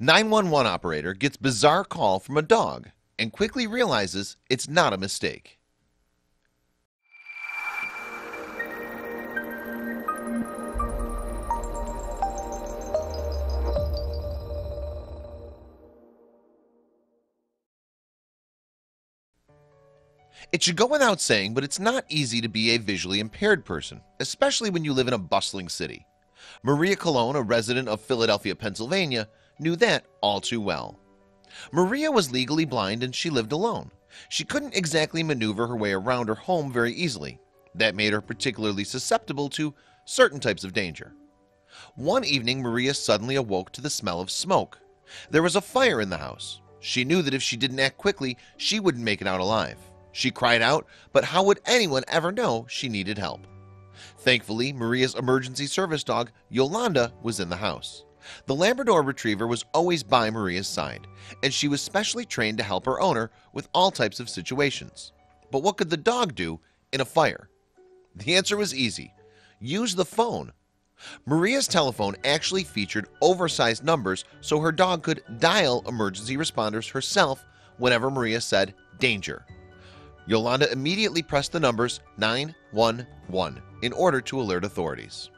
911 operator gets bizarre call from a dog and quickly realizes it's not a mistake. It should go without saying, but it's not easy to be a visually impaired person, especially when you live in a bustling city. Maria Colon, a resident of Philadelphia, Pennsylvania, knew that all too well. Maria was legally blind and she lived alone. She couldn't exactly maneuver her way around her home very easily. That made her particularly susceptible to certain types of danger. One evening, Maria suddenly awoke to the smell of smoke. There was a fire in the house. She knew that if she didn't act quickly, she wouldn't make it out alive. She cried out, but how would anyone ever know she needed help? Thankfully, Maria's emergency service dog, Yolanda, was in the house. The Labrador Retriever was always by Maria's side, and she was specially trained to help her owner with all types of situations. But what could the dog do in a fire? The answer was easy. Use the phone. Maria's telephone actually featured oversized numbers so her dog could dial emergency responders herself whenever Maria said danger. Yolanda immediately pressed the numbers 911 in order to alert authorities.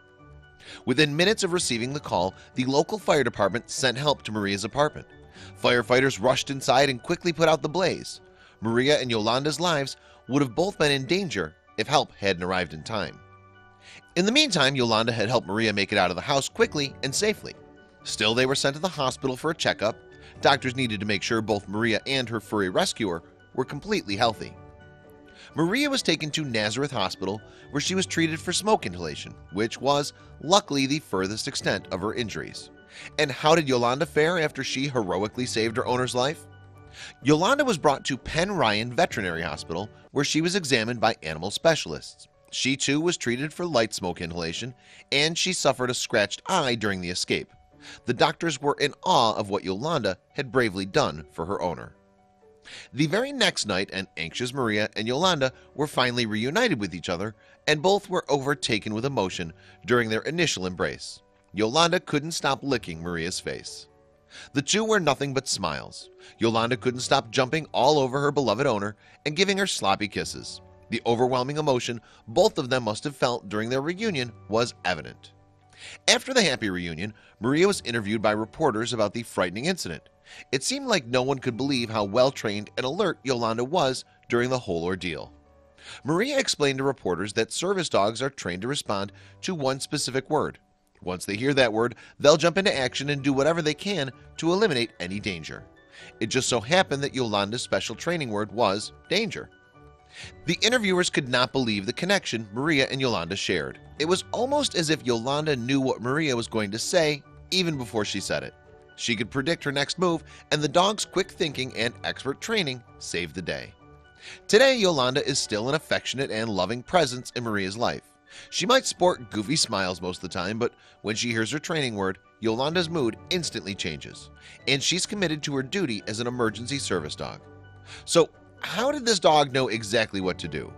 Within minutes of receiving the call, the local fire department sent help to Maria's apartment. Firefighters rushed inside and quickly put out the blaze. Maria and Yolanda's lives would have both been in danger if help hadn't arrived in time. In the meantime, Yolanda had helped Maria make it out of the house quickly and safely. Still, they were sent to the hospital for a checkup. Doctors needed to make sure both Maria and her furry rescuer were completely healthy. Maria was taken to Nazareth Hospital where she was treated for smoke inhalation which was luckily the furthest extent of her injuries. And how did Yolanda fare after she heroically saved her owner's life? Yolanda was brought to Penn Ryan Veterinary Hospital where she was examined by animal specialists. She too was treated for light smoke inhalation and she suffered a scratched eye during the escape. The doctors were in awe of what Yolanda had bravely done for her owner the very next night an anxious Maria and Yolanda were finally reunited with each other and both were overtaken with emotion during their initial embrace. Yolanda couldn't stop licking Maria's face. The two were nothing but smiles. Yolanda couldn't stop jumping all over her beloved owner and giving her sloppy kisses. The overwhelming emotion both of them must have felt during their reunion was evident. After the happy reunion Maria was interviewed by reporters about the frightening incident it seemed like no one could believe how well trained and alert Yolanda was during the whole ordeal. Maria explained to reporters that service dogs are trained to respond to one specific word. Once they hear that word they'll jump into action and do whatever they can to eliminate any danger. It just so happened that Yolanda's special training word was danger. The interviewers could not believe the connection Maria and Yolanda shared. It was almost as if Yolanda knew what Maria was going to say even before she said it she could predict her next move and the dog's quick thinking and expert training saved the day. Today Yolanda is still an affectionate and loving presence in Maria's life. She might sport goofy smiles most of the time But when she hears her training word Yolanda's mood instantly changes and she's committed to her duty as an emergency service dog. So how did this dog know exactly what to do?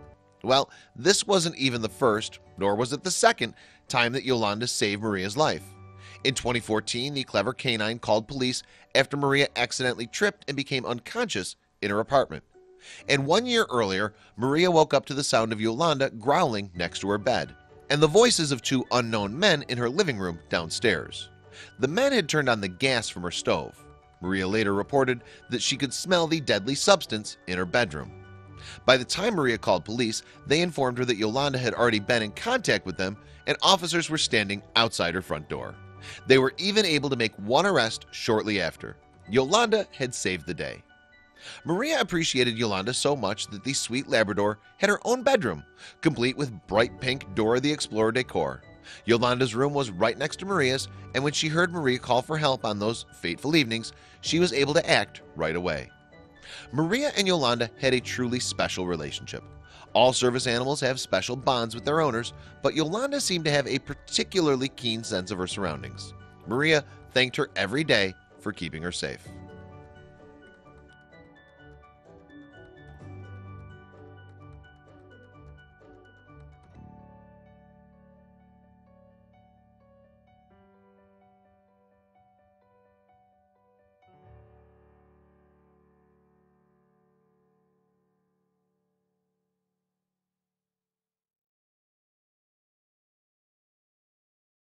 Well, this wasn't even the first nor was it the second time that Yolanda saved Maria's life in 2014 the clever canine called police after Maria accidentally tripped and became unconscious in her apartment. And one year earlier Maria woke up to the sound of Yolanda growling next to her bed and the voices of two unknown men in her living room downstairs. The men had turned on the gas from her stove. Maria later reported that she could smell the deadly substance in her bedroom. By the time Maria called police they informed her that Yolanda had already been in contact with them and officers were standing outside her front door they were even able to make one arrest shortly after. Yolanda had saved the day. Maria appreciated Yolanda so much that the sweet Labrador had her own bedroom complete with bright pink Dora the Explorer decor. Yolanda's room was right next to Maria's and when she heard Maria call for help on those fateful evenings she was able to act right away. Maria and Yolanda had a truly special relationship all service animals have special bonds with their owners but Yolanda seemed to have a particularly keen sense of her surroundings. Maria thanked her every day for keeping her safe